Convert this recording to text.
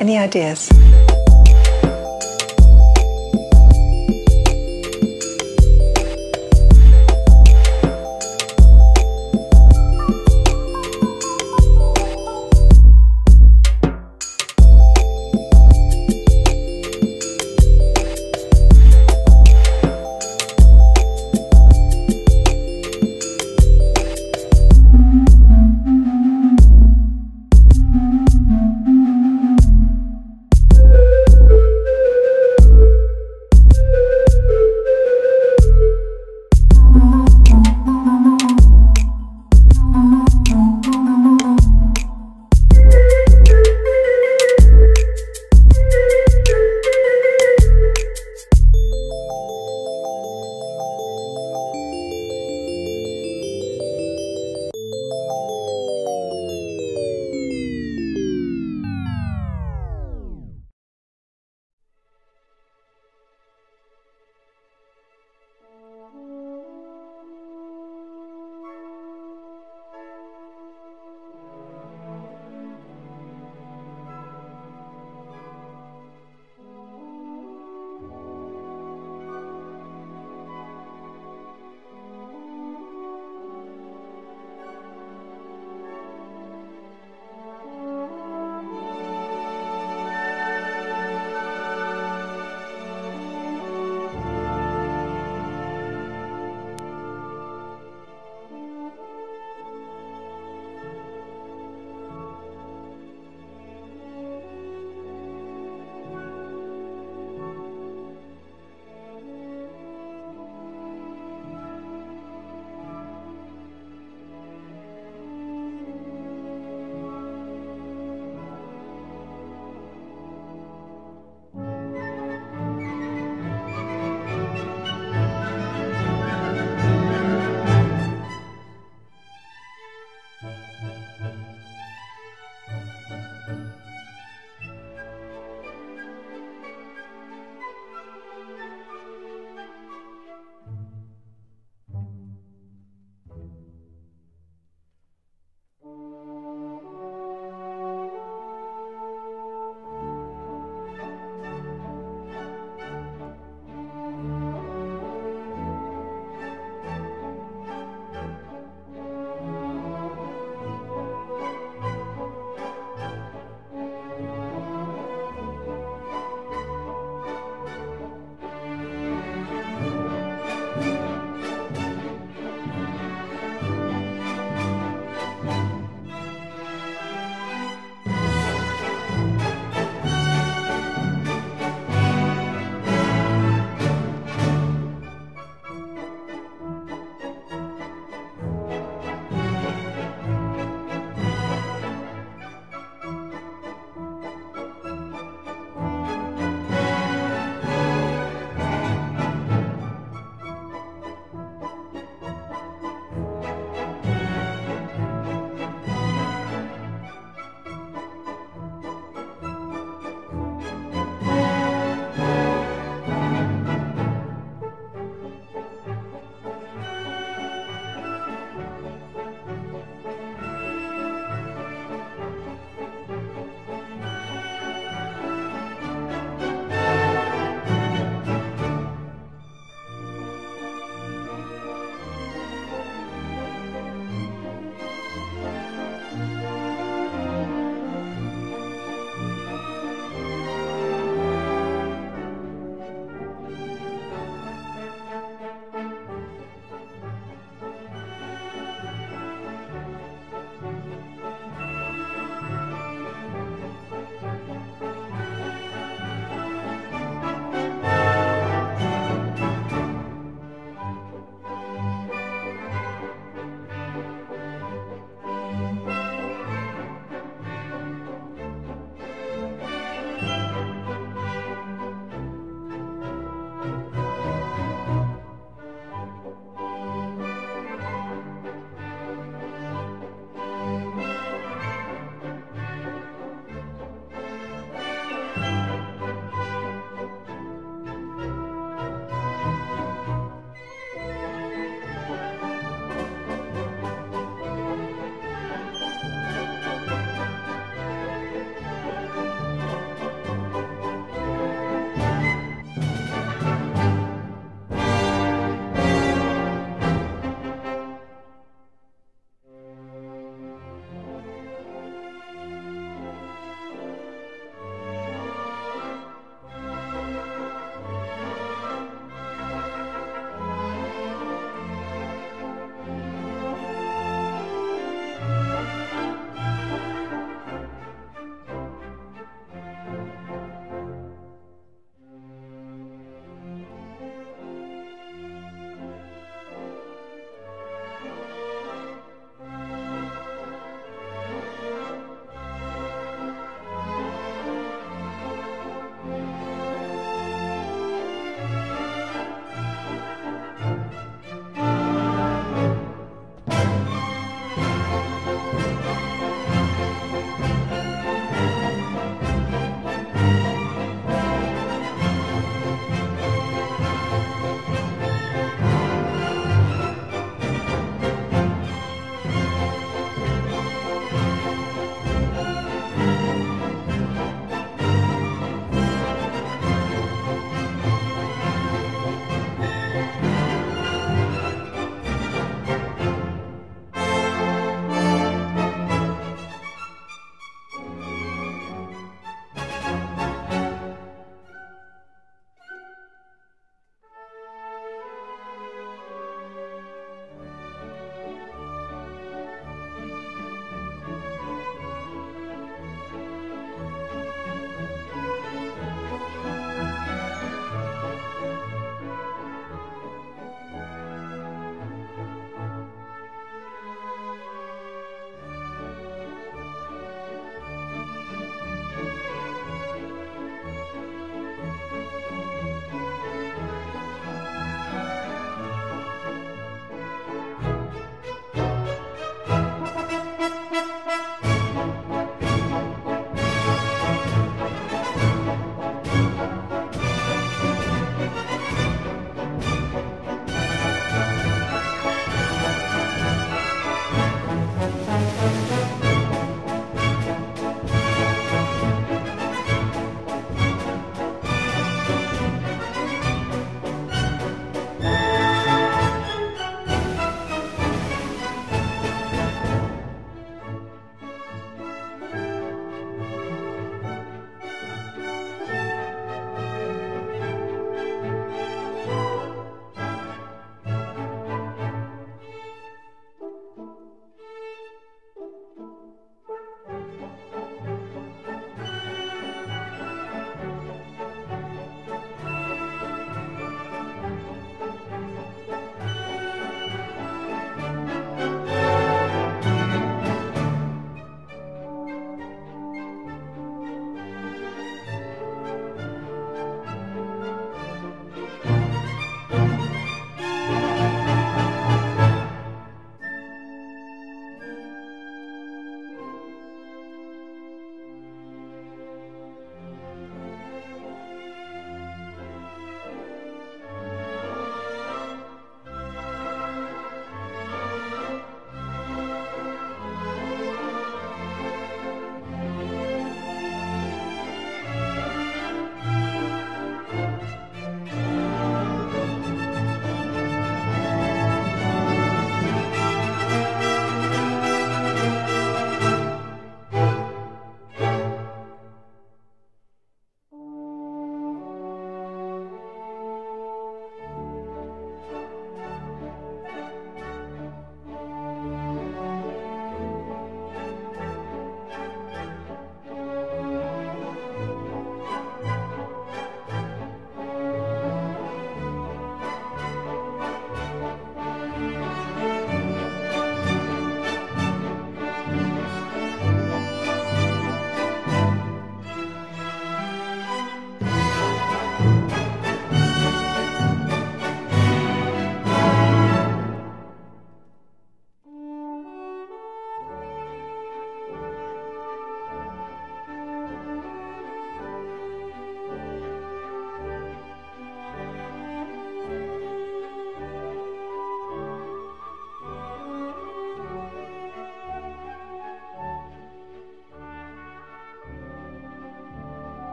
Any ideas?